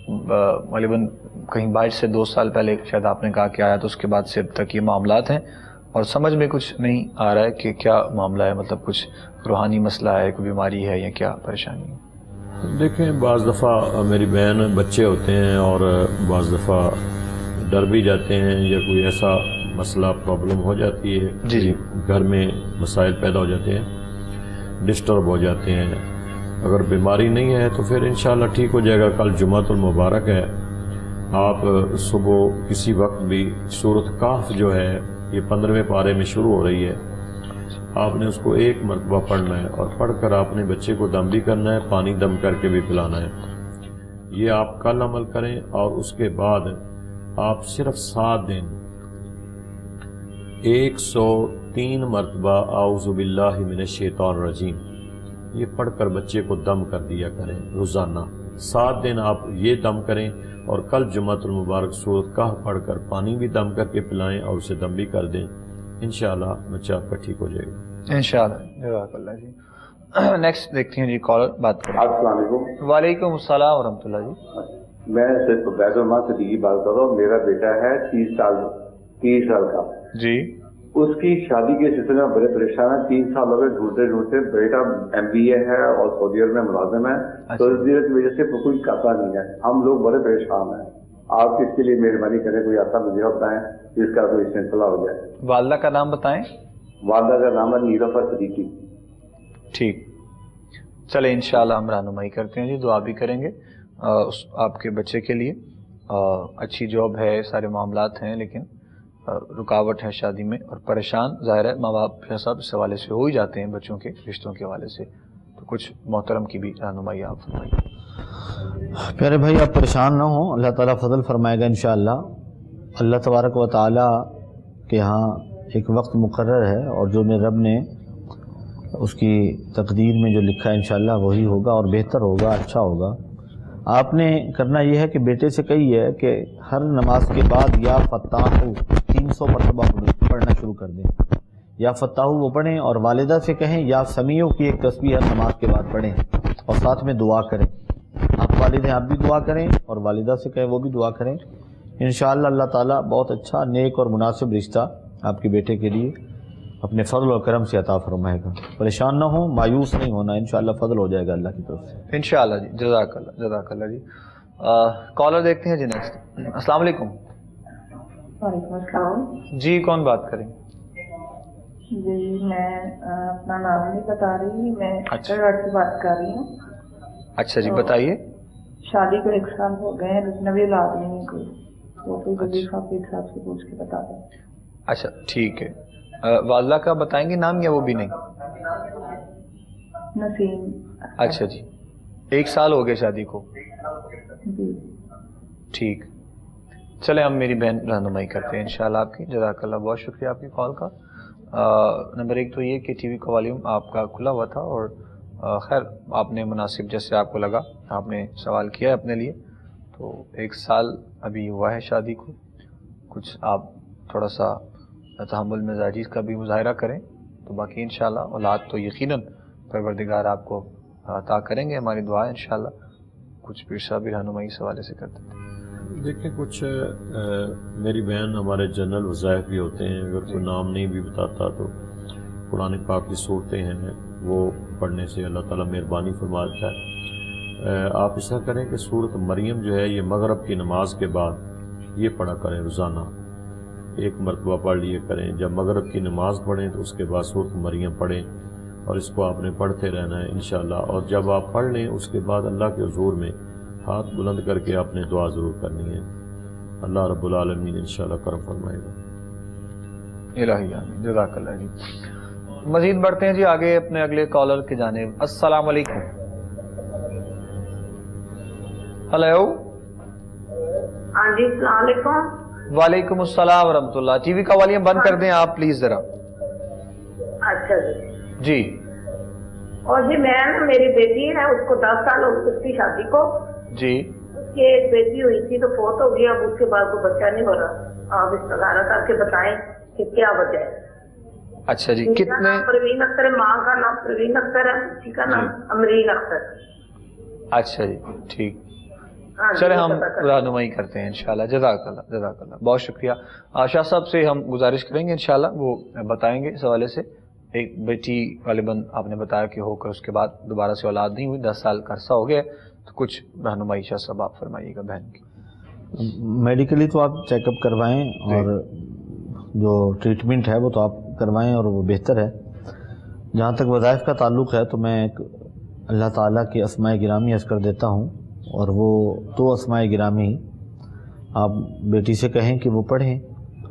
गलीबन कहीं बाइट से दो साल पहले शायद आपने कहा कि आया तो उसके बाद से अब तक ये मामला हैं। और समझ में कुछ नहीं आ रहा है कि क्या मामला है मतलब कुछ रूहानी मसला है कोई बीमारी है या क्या परेशानी है? देखें बज़ दफ़ा मेरी बहन बच्चे होते हैं और बज़ दफ़ा डर भी जाते हैं या कोई ऐसा मसला प्रॉब्लम हो जाती है जी जी। घर में मसाइल पैदा हो जाते हैं डिस्टर्ब हो जाते हैं। अगर बीमारी नहीं है तो फिर इन ठीक हो जाएगा। कल जुमातुल मुबारक है। आप सुबह किसी वक्त भी सूरत काफ जो है ये पंद्रहवें पारे में शुरू हो रही है। आपने उसको एक मरतबा पढ़ना है और पढ़कर आपने बच्चे को दम भी करना है, पानी दम करके भी पिलाना है। ये आप कल अमल करें और उसके बाद आप सिर्फ़ सात दिन, एक सौ तीन मरतबा आउज़बिल्लाशैतान रजीम, ये पढ़कर बच्चे को दम कर दिया करें रोज़ाना। सात दिन आप ये दम करें और कल जुमातुल मुबारक सूरत का पढ़कर पानी भी दम करके पिलाएँ और उसे दम भी कर दें। इन बच्चा आपका ठीक हो जाएगा। इन जी नेक्स्ट देखते हैं जी कॉलर बात करें। वालेकुम अस्सलाम वरहमतुल्लाह जी। मैं सिर्फ़ बैतुलमाल से बात कर रहा हूँ। मेरा बेटा है तीस साल तीस साल का। जी। उसकी शादी के सिलसिले में बड़े परेशान है। तीन साल हो गए ढूंढते ढूंढते बेटा एम बी ए है और सऊदी अरब में मुलाजिम है। अच्छा। तो इस वजह से कोई खाता नहीं है। हम लोग बड़े परेशान हैं। आप इसके लिए मेहरबानी करें कोई ऐसा मुझे बताएँ जिसका कोई सिलसिला हो जाए। वालदा का नाम बताएँ। वालदा का नाम है नीरफा सदीकी ठीक। चले इंशाल्लाह हम रहनुमाई करते हैं जी दुआ भी करेंगे उस आपके बच्चे के लिए। अच्छी जॉब है सारे मामला हैं लेकिन रुकावट है शादी में और परेशान, ज़ाहिर है माँ बाप सब इस हवाले से हो ही जाते हैं बच्चों के रिश्तों के हवाले से। तो कुछ मोहतरम की भी रहनुमाई आप फरमाइए। प्यारे भाई, आप परेशान ना हो। अल्लाह ताला फजल फरमाएगा इन अल्लाह तबारक व ताली के यहाँ एक वक्त मुकर है और जो मेरे रब ने उसकी तकदीर में जो लिखा है इन वही होगा और बेहतर होगा अच्छा होगा। आपने करना यह है कि बेटे से कही है कि हर नमाज़ के बाद या फ़त्ताह तीन सौ मरतबा पढ़ना शुरू कर दें। या फ़त्ताह वो पढ़ें और वालिदा से कहें या समीयों की एक तस्वीर हर नमाज़ के बाद पढ़ें और साथ में दुआ करें। आप वालिद, आप भी दुआ करें और वालिदा से कहें वो भी दुआ करें। इन अल्लाह ताला बहुत अच्छा नेक और मुनासिब रिश्ता आपके बेटे के लिए अपने फजल और करम से अता फरमाएगा। परेशान ना हो, मायूस नहीं होना इन फजल हो जाएगा अल्लाह की तरफ़ से। इन जी जजाकल्ला जजाकल्ला जी। कॉलर देखते हैं जी नेक्स्ट अस्सलाम जी कौन बात करें? जी मैं अपना नाम नहीं बता रही मैं अच्छा। से बात कर रही हूँ। अच्छा जी तो बताइए। शादी को एक साल हो गए अभी औलाद नहीं कोई। तो कोई अच्छा। हिसाब से पूछ के बता दें। अच्छा ठीक है। वाला का बताएँगे नाम या वो भी नहीं? नसीम। अच्छा जी। एक साल हो गए शादी को। जी। ठीक। चले हम मेरी बहन रहनुमाई करते हैं इंशाल्लाह आपकी। जजाकल्ला बहुत शुक्रिया आपकी कॉल का। नंबर एक तो ये कि टीवी का वॉल्यूम आपका खुला हुआ था और खैर, आपने मुनासिब जैसे आपको लगा, आपने सवाल किया है अपने लिए। तो एक साल अभी हुआ है शादी को। कुछ आप थोड़ा सा तहमुल मिजाजी का भी मुजाहरा करें तो बाकी इन औलाद तो यकीन परवरदिगार आपको अता करेंगे, हमारी दुआ इन कुछ पिरसा भी रहनुमाई इस हवाले से करते थे। देखिए कुछ आ, मेरी बहन हमारे जनरल वज़ायफ भी होते हैं। अगर कोई नाम नहीं भी बताता तो कुरान पाक की सूरतें हैं वो पढ़ने से अल्लाह ताला मेहरबानी फरमाता है। आप ऐसा करें कि सूरत मरियम जो है ये मगरब की नमाज़ के बाद ये पढ़ा करें रोज़ाना। एक मरतबा पढ़ लिए करें। जब मगरब की नमाज़ पढ़ें तो उसके बाद सूरत मरियम पढ़ें और इसको आपने पढ़ते रहना है इन और जब आप पढ़ लें उसके बाद अल्लाह के हजूर में हाथ बुलंद करके आपने दुआ ज़रूर करनी है। अल्लाह रबालमीन इन करम फरमाएगा। जी। मजीद बढ़ते हैं जी आगे अपने अगले कॉलर के जाने अस्सलाम वालेकुम हेलो। हाँ जी वालेकुम अस्सलाम वरहमतुल्लाह टीवी का वॉल्यूम बंद कर दें आप प्लीज़ जरा। अच्छा जी। जी। और जी मैं मेरी बेटी है उसको दस साल हो उसकी शादी को। जी। उसके एक बेटी हुई थी तो फोत हो गई अब उसके बाद को बच्चा नहीं हो रहा। आप इस्तारा करके बताएँ कि क्या वजह है। अच्छा जी कितने प्रवीण अख्तर है माँ का नाम प्रवीण अख्तर है उसी का नाम अमरीन अख्तर। अच्छा जी ठीक। हाँ चले हम रहनुमाई करते हैं इंशाल्लाह। जजाकल्ला जजाकल्ला बहुत शुक्रिया। आशा साहब से हम गुजारिश करेंगे इंशाल्लाह। वो बताएँगे इस हवाले से। एक बेटी गालिबन आपने बताया कि होकर उसके बाद दोबारा से औलाद नहीं हुई दस साल का अरसा हो गया तो कुछ रहनुमाई शाह साहब आप फरमाइएगा बहन की। मेडिकली तो आप चेकअप करवाएँ और जो ट्रीटमेंट है वो तो आप करवाएँ और वो बेहतर है। जहाँ तक वज़ाइफ का ताल्लुक़ है तो मैं एक अल्लाह ताला के असमाय गिरामी अर्ज़ कर देता हूँ और वो दो असमाय गिरामी आप बेटी से कहें कि वो पढ़ें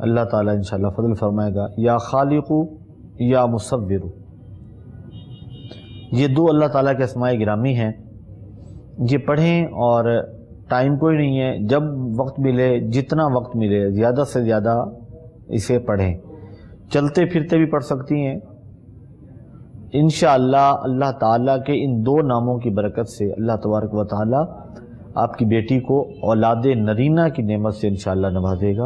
अल्लाह ताला इंशाल्लाह फजल फरमाएगा या खालिकु या मुसव्विरु। ये दो अल्लाह ताला के असमाय गिरामी हैं। ये पढ़ें और टाइम कोई नहीं है, जब वक्त मिले, जितना वक्त मिले, ज़्यादा से ज़्यादा इसे पढ़ें। चलते फिरते भी पढ़ सकती हैं। इन अल्लाह ताला के इन दो नामों की बरकत से अल्लाह तबारक व ताला आपकी बेटी को औलाद नरीना की नेमत से इन नवाजेगा।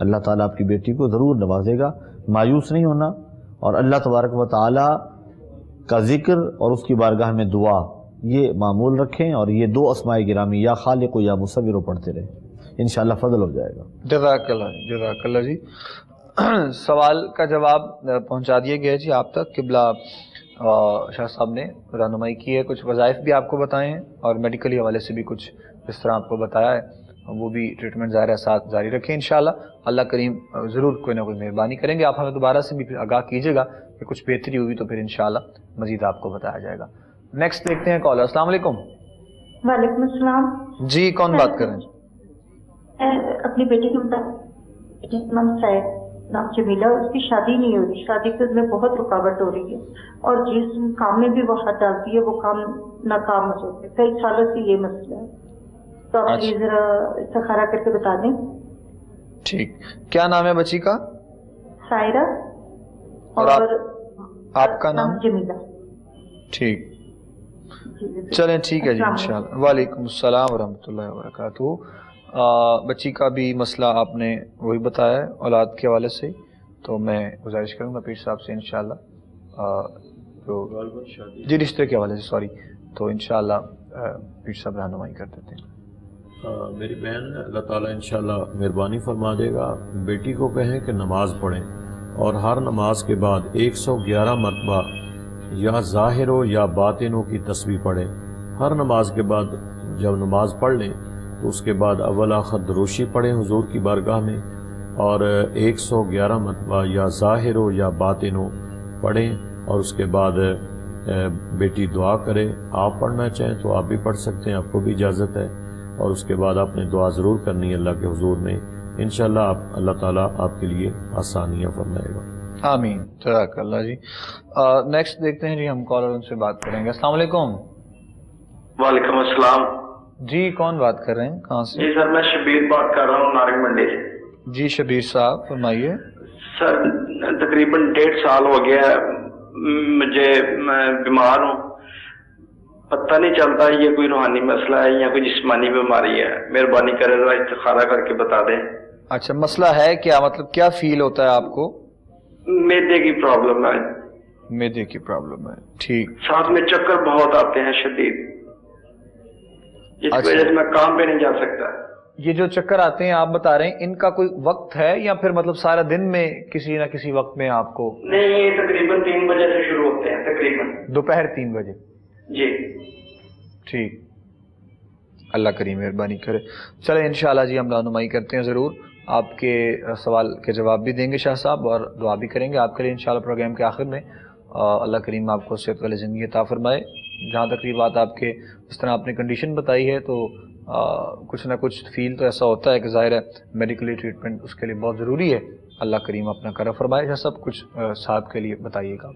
अल्लाह ताला आपकी बेटी को ज़रूर नवाजेगा। मायूस नहीं होना और अल्लाह तबारक व ताला का ज़िक्र और उसकी बारगाह में दुआ, ये मामूल रखें और ये दो असमाय गिरामी, या खालिक या मुसविर पढ़ते रहें। इन फजल हो जाएगा। जजाकल्ला जजाकल्ला जी। सवाल का जवाब पहुँचा दिया गया जी आप तक। किबला शाह साहब ने रहनुमाई की है। कुछ वज़ाइफ भी आपको बताए हैं और मेडिकली हवाले से भी कुछ इस तरह आपको बताया है। वो भी ट्रीटमेंट ज़ाहिर साथ जारी रखें इन अल्लाह करीम ज़रूर कोई ना कोई मेहरबानी करेंगे। आप हमें दोबारा से भी आगाह कीजिएगा। कि कुछ बेहतरी हुई तो फिर इन मज़ीद आपको बताया जाएगा। नेक्स्ट देखते हैं कॉलर अस्सलाम वालेकुम। वालेकुम अस्सलाम। जी कौन बात कर रहे हैं? अपनी बेटी के मुताबिक नाम नाम जमीला उसकी शादी नहीं हो रही। शादी के में बहुत रुकावट हो रही है और जिस काम में भी वो हाथ डालती है वो काम नाकाम हो जाते हैं। कई सालों से ये मसला है। तो आप अच्छा। प्लीज़ जरा सखारा करके बता दें। ठीक। क्या नाम है बच्ची का? सायरा। और और, आप- आपका नाम? जमीला ठीक। चलें ठीक है जी इंशाल्लाह। वालेकुम। अस्सलाम वरहमतुल्लाहि वबरकातुहू। बच्ची का भी मसला आपने वही बताया है औलाद के हवाले से। तो मैं गुजारिश करूँगा पीर साहब से इंशाल्लाह। आ, तो जी रिश्ते के हवाले से सॉरी। तो इंशाल्लाह आ, पीर साहब रहनुमाई कर देते हैं। आ, मेरी बहन अल्लाह ताला इंशाल्लाह मेहरबानी फरमा देगा। बेटी को कहें कि नमाज़ पढ़ें। और हर नमाज़ के बाद 111 मरतबा या ज़ाहिर हो या बातिनों की तस्वीर पढ़ें। हर नमाज़ के बाद जब नमाज़ पढ़ लें तो उसके बाद अव्वल आखिर दरोशी पढ़ें हुजूर की बारगाह में और 111 मरतबा या ज़ाहिर हो या बातिन हो पढ़ें और उसके बाद बेटी दुआ करे। आप पढ़ना चाहें तो आप भी पढ़ सकते हैं, आपको भी इजाज़त है और उसके बाद आपने दुआ ज़रूर करनी है अल्लाह के हजूर में। इन आप अल्लाह ताला आपके लिए आसानियाँ फरमाएगा। आमीन। जज़ाकल्लाह जी। नेक्स्ट देखते हैं जी हम कॉलर उनसे बात करेंगे। अस्सलाम वालेकुम। वालेकुम अस्सलाम। जी कौन बात कर रहे हैं? कहाँ से? जी सर मैं शबीर बात कर रहा हूँ नारंग मंडी से। जी शबीर साहब फरमाइए। सर तकरीबन डेढ़ साल हो गया है। मुझे मैं बीमार हूँ। पता नहीं चलता ये कोई रूहानी मसला है या कोई जिसमानी बीमारी है। मेहरबानी करें जरा इस्तिखारा करके बता दें। अच्छा मसला है क्या? मतलब क्या फील होता है आपको? मैदे की प्रॉब्लम है। मैदे की प्रॉब्लम है ठीक। साथ में चक्कर बहुत आते हैं शदीद। इस अच्छा। वजह से मैं काम पे नहीं जा सकता। ये जो चक्कर आते हैं आप बता रहे हैं इनका कोई वक्त है या फिर मतलब सारा दिन में किसी ना किसी वक्त में आपको? नहीं ये तकरीबन तीन बजे से शुरू होते हैं तकरीबन। दोपहर तीन बजे? जी। ठीक। अल्लाह करी मेहरबानी करे। चले इंशाल्लाह जी हम रहनुमाई करते हैं ज़रूर। आपके सवाल के जवाब भी देंगे शाह साहब और दुआ भी करेंगे आपके लिए इंशाल्लाह प्रोग्राम के आखिर में। अल्लाह करीम आपको सेहत वाली ज़िंदगी अता फरमाए। जहाँ तक ये बात आपके इस तरह आपने कंडीशन बताई है तो आ, कुछ ना कुछ फील तो ऐसा होता है कि ज़ाहिर है मेडिकली ट्रीटमेंट उसके लिए बहुत ज़रूरी है। अल्लाह करीम अपना कर फरमाए। शाह सब कुछ साहब के लिए बताइएगा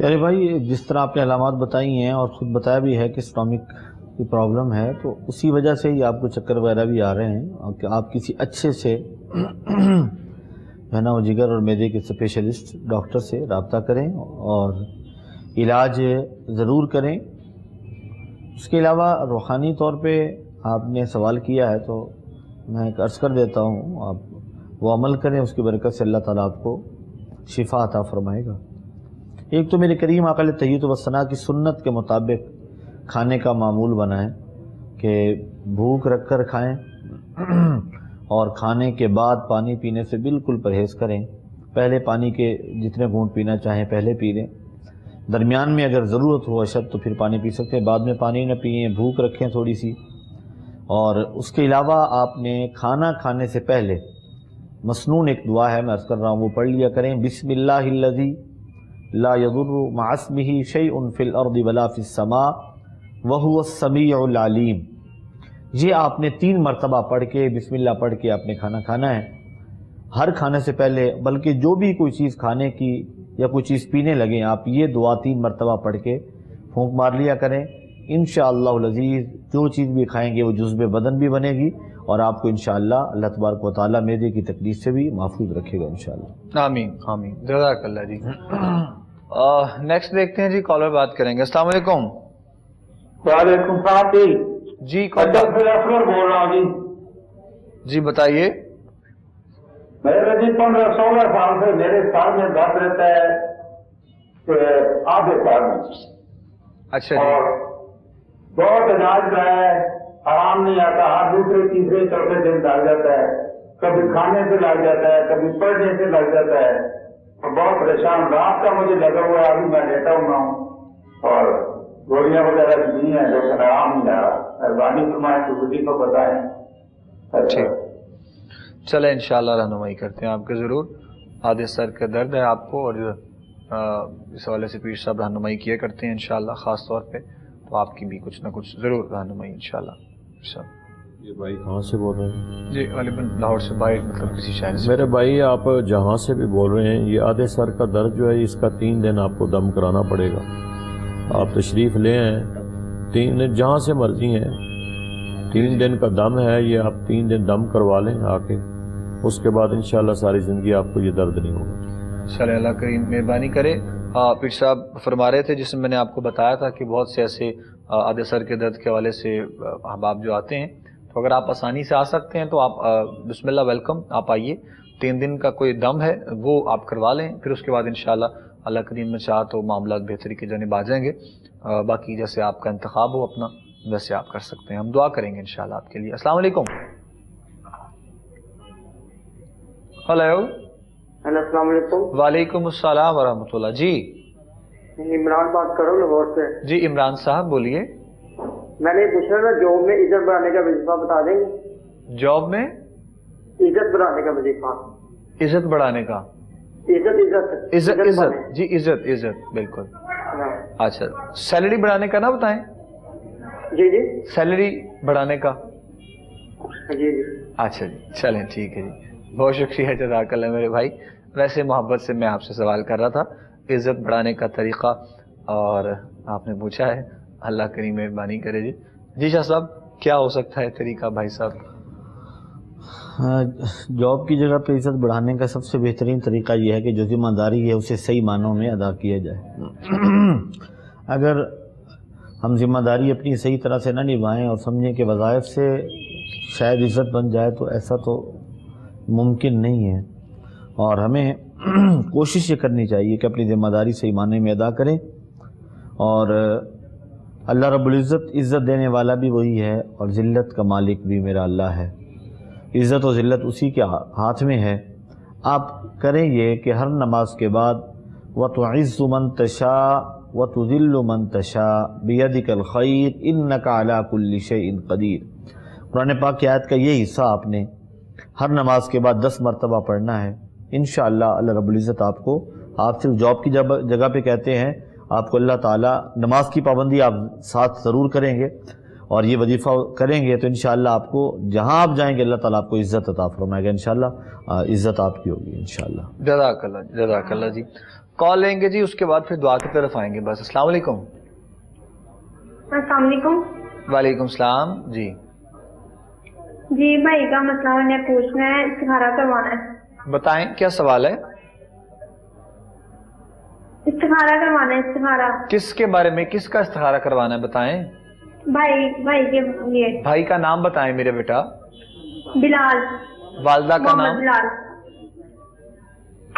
यारे भाई जिस तरह आपने अलामत बताई हैं और ख़ुद बताया भी है कि स्टॉमिक की प्रॉब्लम है तो उसी वजह से ही आपको चक्कर वगैरह भी आ रहे हैं, और कि आप किसी अच्छे से, है ना, वो जिगर और मैदे के स्पेशलिस्ट डॉक्टर से रबता करें और इलाज ज़रूर करें। उसके अलावा रूहानी तौर पे आपने सवाल किया है तो मैं अर्ज़ कर देता हूँ, आप वो अमल करें, उसकी बरकत से अल्लाह ताला आपको शिफा अता फरमाएगा। एक तो मेरे करीम अकल तयत वसना की सुन्नत के मुताबिक खाने का मामूल बना कि भूख रख कर खाएँ और खाने के बाद पानी पीने से बिल्कुल परहेज़ करें। पहले पानी के जितने घूंट पीना चाहें, पहले पी लें। दरमियान में अगर ज़रूरत हो अशद तो फिर पानी पी सकते हैं। बाद में पानी न पिए, भूख रखें थोड़ी सी और उसके अलावा आपने खाना खाने से पहले, मसनून एक दुआ है, मैं अर्ज़ कर रहा हूँ, वो पढ़ लिया करें। बिस्मिल्लाहिल्लज़ी ला यदुर्रु मास्मिही शैउन फिल अर्दि वला वहुव समीउल ये आपने तीन मरतबा पढ़ के, बिस्मिल्लाह पढ़ के आपने खाना खाना है। हर खाने से पहले, बल्कि जो भी कोई चीज़ खाने की या कोई चीज़ पीने लगे, आप ये दुआ तीन मरतबा पढ़ के फूंक मार लिया करें। इन लजीज़ जो चीज़ भी खाएँगे, वो जुज्ब बदन भी बनेगी और आपको इन अल्लाह तबारक वाली मेदे की तकलीफ़ से भी महफूज रखेगा इन आमीन आमीन। जजाकल्ला जी। नेक्स्ट देखते हैं जी कॉलर बात करेंगे। अस्सलाम वालेकुम जी कौन? बोल रहा हूँ जी। जी बताइए। मेरे जी पंद्रह सोलह साल से मेरे सर में दर्द रहता है आधे सर में। अच्छा और बहुत इलाज का है आराम नहीं आता हर दूसरे तीसरे चौथे दिन लग जाता है। कभी खाने से लग जाता है कभी पढ़ने से लग जाता है। और बहुत परेशान रात का मुझे लगा हुआ है अभी मैं लेटा हुआ हूँ। और गोलियाँ वगैरह ली हैं लेकिन आराम नहीं आ रहा मेहरबानी फरमाए किसी को बताएँ। अच्छा। चले इन रहनुमाई करते हैं आपके ज़रूर। आधे सर का दर्द है आपको और आ, इस हवाले से पीर साहब रहनुमाई किया करते हैं इन ख़ास तौर पे। तो आपकी भी कुछ ना कुछ ज़रूर रहनुमाई इन ये भाई कहाँ से बोल रहे हैं? जी गालिबन लाहौर से बाहर मतलब किसी शहर से। मेरे भाई आप जहाँ से भी बोल रहे हैं ये आधे सर का दर्द जो है इसका तीन दिन आपको दम कराना पड़ेगा। आप तशरीफ़ ले आए तीन जहाँ से मर्ज़ी हैं। तीन दिन का दम है, ये आप तीन दिन दम करवा लें आके। उसके बाद इंशाल्लाह सारी ज़िंदगी आपको ये दर्द नहीं होगा। चले अल्लाह करीम, मेहरबानी करे। पीर साहब फरमा रहे थे, जिसमें मैंने आपको बताया था कि बहुत से ऐसे आधे सर के दर्द के हवाले से अहबाब जो आते हैं तो अगर आप आसानी से आ सकते हैं तो आप बिस्मिल्लाह, वेलकम, आप आइए। तीन दिन का कोई दम है, वो आप करवा लें, फिर उसके बाद इन अल्लाह करीम में चाह तो मामला बेहतरी की जानब आ जाएँगे। बाकी जैसे आपका इंतखब हो अपना वैसे आप कर सकते हैं। हम दुआ करेंगे इंशाल्लाह आपके लिए। अस्सलाम वालेकुम। हेलो। वालेकुम। अस्सलाम वरहमतुल्लाह। जी। इमरान बात करो लाहौर से। जी इमरान साहब बोलिए। मैंने पूछा था जॉब में इज़्ज़त बढ़ाने का वजीफा बता देंगे। जॉब में? इज़्ज़त बढ़ाने का वजीफा। इज़्ज़त बढ़ाने का? इज़्ज़त इज़्ज़त। इज़्ज़त इज़्ज़त जी इज़्ज़त इज़्ज़त बिल्कुल। हाँ। अच्छा सैलरी बढ़ाने का ना बताएँ? जी जी। सैलरी बढ़ाने का। जी जी। अच्छा जी चलें ठीक है जी। बहुत शुक्रिया जजाकल मेरे भाई। वैसे मोहब्बत से मैं आपसे सवाल कर रहा था इज़्ज़त बढ़ाने का तरीक़ा और आपने पूछा है। अल्लाह करी मेहरबानी करे जी। जी शाह साहब क्या हो सकता है तरीका भाई साहब? जॉब की जगह पे इज़्ज़त बढ़ाने का सबसे बेहतरीन तरीका यह है कि जो ज़िम्मेदारी है, उसे सही मानों में अदा किया जाए। अगर हम ज़िम्मेदारी अपनी सही तरह से ना निभाएँ और समझें कि वज़ायफ से शायद इज़्ज़त बन जाए तो ऐसा तो मुमकिन नहीं है। और हमें कोशिश ये करनी चाहिए कि अपनी ज़िम्मेदारी सही माने में अदा करें। और अल्लाह रब्ज़त इज़्ज़त देने वाला भी वही है और ज़िल्लत का मालिक भी मेरा अल्लाह है। इज़्ज़त और ज़िल्लत उसी के हाथ में है। आप करें ये कि हर नमाज़ के बाद व तो इज़्ज़ुमन तशा व तुज़िल्ल मन तशा, बियदिकल खैर इन नकाला कुल्लिश इन कदीर। कुरान पाक की आयत का ये हिस्सा आपने हर नमाज़ के बाद दस मरतबा पढ़ना है। इन अल्लाह रबुल्ज़त आपको आप सिर्फ़ जॉब की जगह पे कहते हैं, आपको अल्लाह ताला नमाज़ की पाबंदी आप साथ ज़रूर करेंगे। और ये वजीफ़ा करेंगे तो इन आपको जहाँ आप जाएँगे अल्लाह ताला आपको इज़्ज़त अता फरमाएगा इन इज़्ज़त आपकी होगी इन जजाकल्ला जजाकल्ला जी। कॉल लेंगे जी उसके बाद फिर दुआ की तरफ़ आएँगे बस। अस्सलाम वालेकुम। वालेकुम। सलाम जी। जी भाई का मसला मैंने पूछना है इस्तिखारा करवाना है। बताएँ क्या सवाल है? इस्तिखारा करवाना है इस्तिखारा किसके बारे में किसका इस्तिखारा करवाना है बताएँ? भाई भाई के लिए भाई का नाम बताएँ मेरे बेटा। बिलाल। वालदा का नाम? बिलाल।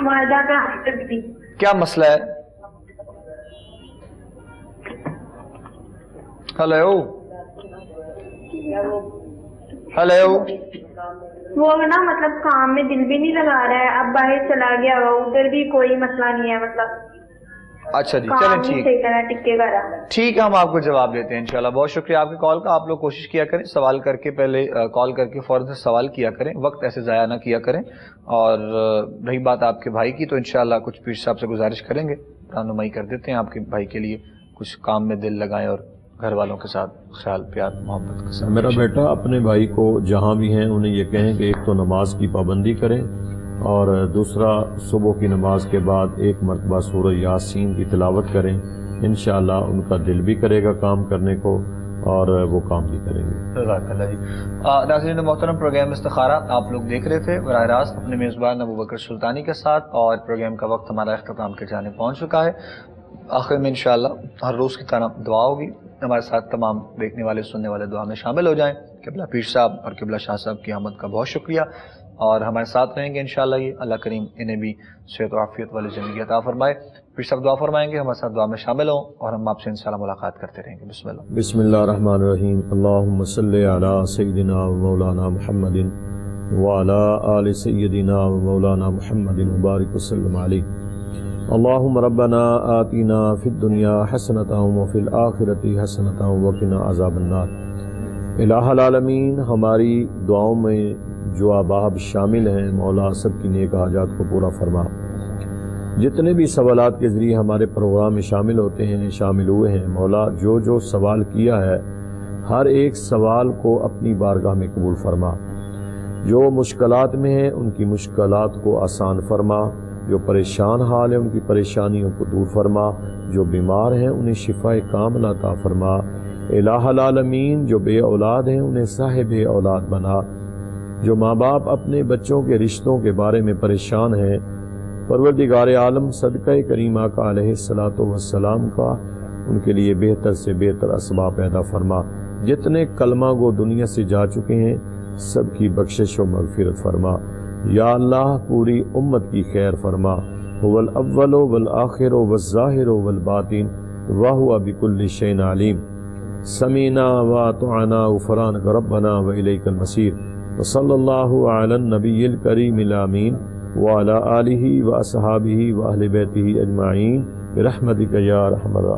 वालदा का क्या मसला है? हेलो हेलो वो ना मतलब काम में दिल भी नहीं लगा रहा है। अब बाहर चला गया हुआ उधर भी कोई मसला नहीं है मतलब। अच्छा जी चलें ठीक। ठीक है हम आपको जवाब देते हैं इंशाल्लाह। बहुत शुक्रिया आपके कॉल का। आप लोग कोशिश किया करें सवाल करके पहले कॉल करके फ़ौरन से सवाल किया करें वक्त ऐसे ज़ाया ना किया करें। और रही बात आपके भाई की तो इंशाल्लाह कुछ पीर साहब से गुजारिश करेंगे। रहनुमाई कर देते हैं आपके भाई के लिए कुछ काम में दिल लगाएँ और घर वालों के साथ ख्याल प्यार मोहब्बत के साथ। मेरा बेटा अपने भाई को जहाँ भी हैं उन्हें ये कहें कि एक तो नमाज़ की पाबंदी करें और दूसरा, सुबह की नमाज़ के बाद एक मरतबा सूर यासीन की तिलावत करें। इन उनका दिल भी करेगा काम करने को और वो काम भी करेंगे। नाज़रीन, मोहतरम प्रोग्राम इस्तारा आप लोग देख रहे थे। बर रास्त अपने मेज़बान अबू बकर सुल्तानी के साथ और प्रोग्राम का वक्त हमारा अख्ताम के जाने पहुँच चुका है। आखिर में इंशाल्लाह हर रोज़ की तरह दुआ होगी। हमारे साथ तमाम देखने वाले, सुनने वाले दुआ में शामिल हो जाएँ। किबला पीर साहब और किबला शाह साहब की आमद का बहुत शुक्रिया। और हमारे साथ रहेंगे इंशाल्लाह ये अल्लाह करीम इन्हें भी सेहत आफियत वाली ज़िंदगी अता फरमाए। पीर साहब दुआ फरमाएँगे, हमारे साथ दुआ में शामिल हों और हम आपसे इंशाल्लाह मुलाकात करते रहेंगे। हमारी दुआओं में जो अबाब शामिल हैं, मौला सब की नेक हाजात को पूरा फरमा। जितने भी सवालात के ज़रिए हमारे प्रोग्राम में शामिल होते हैं, शामिल हुए हैं, मौला जो जो सवाल किया है, हर एक सवाल को अपनी बारगाह में कबूल फरमा। जो मुश्किलात में हैं, उनकी मुश्किलात को आसान फरमा। जो परेशान हाल है, उनकी परेशानियों को दूर फरमा। जो बीमार हैं, उन्हें शिफा काम अता फरमा। इलामीन जो बे औलाद हैं, उन्हें साहिब औलाद बना। जो माँ बाप अपने बच्चों के रिश्तों के बारे में परेशान हैं, परवरदिगार आलम सदक़ करीमा का सलात वसलाम का उनके लिए बेहतर से बेहतर असबाब पैदा फरमा। जितने कलमा गो दुनिया से जा चुके हैं, सबकी बख्शिश व मगफिरत फरमा। या अल्लाह, पूरी उम्मत की खैर फरमा। वल अव्वल, वल आखिर व ज़ाहिर, वल बातिन। वाह बिकुल शैन आलिम। समीना व तोना फ़रान रबना व इलैकल मसीर। व सल्लल्लाहु अला नबील करीम आमीन व अला आलिहि व असहाबिहि व अहल बैतिहि अजमाइन रहमतिक या रहमर